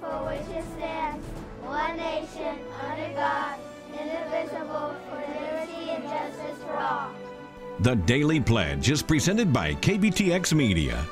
for which it stands, one nation, under God, indivisible, for liberty and justice for all. The Daily Pledge is presented by KBTX Media.